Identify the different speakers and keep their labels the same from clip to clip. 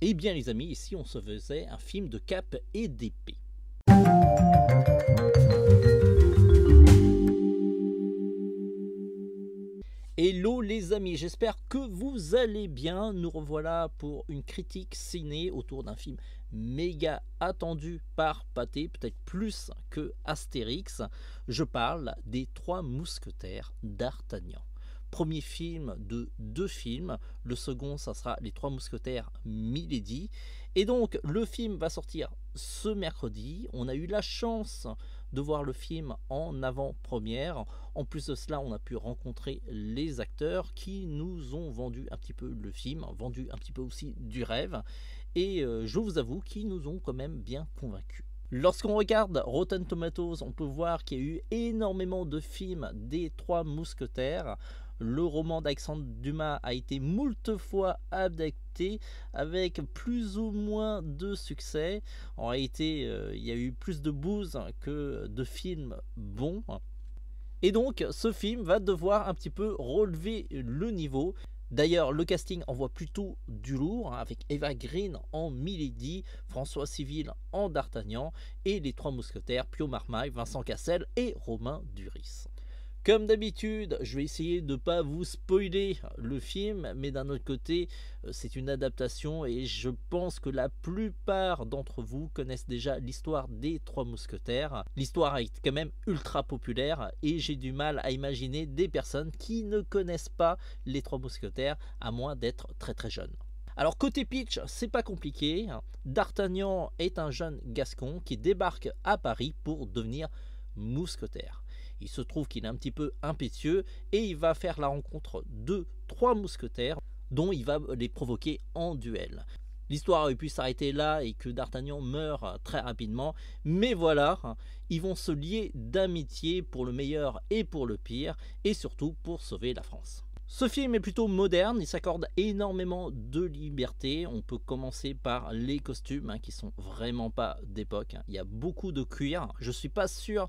Speaker 1: Eh bien les amis, ici on se faisait un film de cap et d'épée. Hello les amis, j'espère que vous allez bien. Nous revoilà pour une critique ciné autour d'un film méga attendu par Pathé, peut-être plus que Astérix. Je parle des Trois Mousquetaires d'Artagnan premier film de deux films. Le second, ça sera Les Trois Mousquetaires Milady. Et donc, le film va sortir ce mercredi. On a eu la chance de voir le film en avant-première. En plus de cela, on a pu rencontrer les acteurs qui nous ont vendu un petit peu le film, vendu un petit peu aussi du rêve. Et euh, je vous avoue qu'ils nous ont quand même bien convaincus. Lorsqu'on regarde Rotten Tomatoes, on peut voir qu'il y a eu énormément de films des trois mousquetaires. Le roman d'Alexandre Dumas a été moult fois adapté avec plus ou moins de succès. En réalité, euh, il y a eu plus de booze que de films bons. Et donc, ce film va devoir un petit peu relever le niveau. D'ailleurs, le casting envoie plutôt du lourd, hein, avec Eva Green en Milady, François Civil en D'Artagnan, et les trois mousquetaires, Pio Marmaille, Vincent Cassel et Romain Duris. Comme d'habitude, je vais essayer de ne pas vous spoiler le film, mais d'un autre côté, euh, c'est une adaptation et je pense que la plupart d'entre vous connaissent déjà l'histoire des Trois Mousquetaires. L'histoire est quand même ultra populaire et j'ai du mal à imaginer des personnes qui ne connaissent pas les Trois Mousquetaires, à moins d'être très très jeunes. Alors côté pitch, c'est pas compliqué. D'Artagnan est un jeune gascon qui débarque à Paris pour devenir mousquetaire. Il se trouve qu'il est un petit peu impétueux et il va faire la rencontre de trois mousquetaires dont il va les provoquer en duel. L'histoire aurait pu s'arrêter là et que D'Artagnan meurt très rapidement, mais voilà, ils vont se lier d'amitié pour le meilleur et pour le pire, et surtout pour sauver la France. Ce film est plutôt moderne, il s'accorde énormément de liberté. On peut commencer par les costumes hein, qui sont vraiment pas d'époque. Hein. Il y a beaucoup de cuir. Je suis pas sûr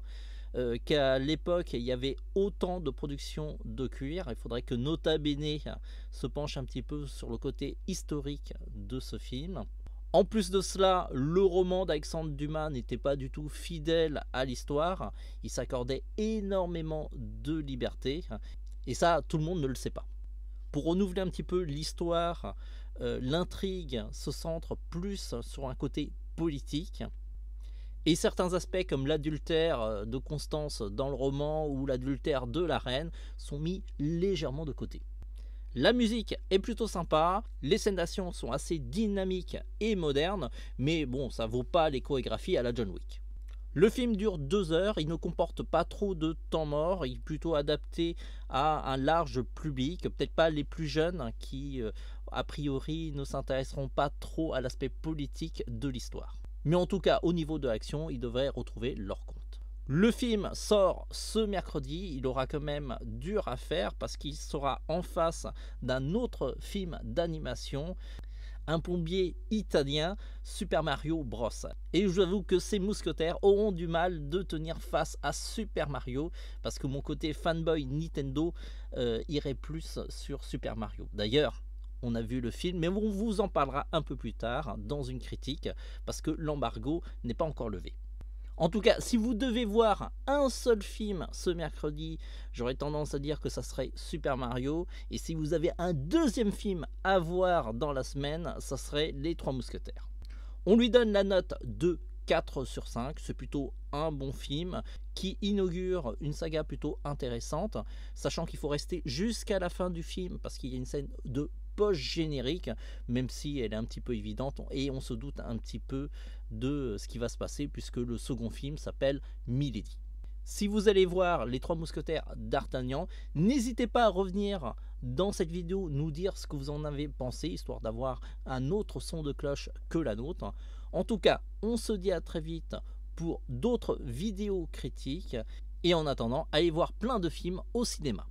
Speaker 1: euh, qu'à l'époque il y avait autant de production de cuir. Il faudrait que Nota Bene se penche un petit peu sur le côté historique de ce film. En plus de cela, le roman d'Alexandre Dumas n'était pas du tout fidèle à l'histoire. Il s'accordait énormément de liberté. Et ça, tout le monde ne le sait pas. Pour renouveler un petit peu l'histoire, euh, l'intrigue se centre plus sur un côté politique. Et certains aspects comme l'adultère euh, de Constance dans le roman ou l'adultère de la reine sont mis légèrement de côté. La musique est plutôt sympa, les scènes d'action sont assez dynamiques et modernes, mais bon, ça vaut pas les chorégraphies à la John Wick. Le film dure deux heures, il ne comporte pas trop de temps mort, il est plutôt adapté à un large public, peut-être pas les plus jeunes qui, euh, a priori, ne s'intéresseront pas trop à l'aspect politique de l'histoire. Mais en tout cas, au niveau de l'action, ils devraient retrouver leur compte. Le film sort ce mercredi, il aura quand même dur à faire parce qu'il sera en face d'un autre film d'animation, un plombier italien, Super Mario Bros. Et je vous que ces mousquetaires auront du mal de tenir face à Super Mario parce que mon côté fanboy Nintendo euh, irait plus sur Super Mario. D'ailleurs, on a vu le film, mais on vous en parlera un peu plus tard dans une critique, parce que l'embargo n'est pas encore levé. En tout cas, si vous devez voir un seul film ce mercredi, j'aurais tendance à dire que ça serait Super Mario. Et si vous avez un deuxième film à voir dans la semaine, ça serait Les Trois Mousquetaires. On lui donne la note de 4 sur 5. C'est plutôt un bon film qui inaugure une saga plutôt intéressante, sachant qu'il faut rester jusqu'à la fin du film parce qu'il y a une scène de post-générique, même si elle est un petit peu évidente, et on se doute un petit peu de ce qui va se passer, puisque le second film s'appelle Milady. Si vous allez voir les trois mousquetaires d'Artagnan, n'hésitez pas à revenir dans cette vidéo nous dire ce que vous en avez pensé, histoire d'avoir un autre son de cloche que la nôtre. En tout cas, on se dit à très vite pour d'autres vidéos critiques. Et en attendant, allez voir plein de films au cinéma.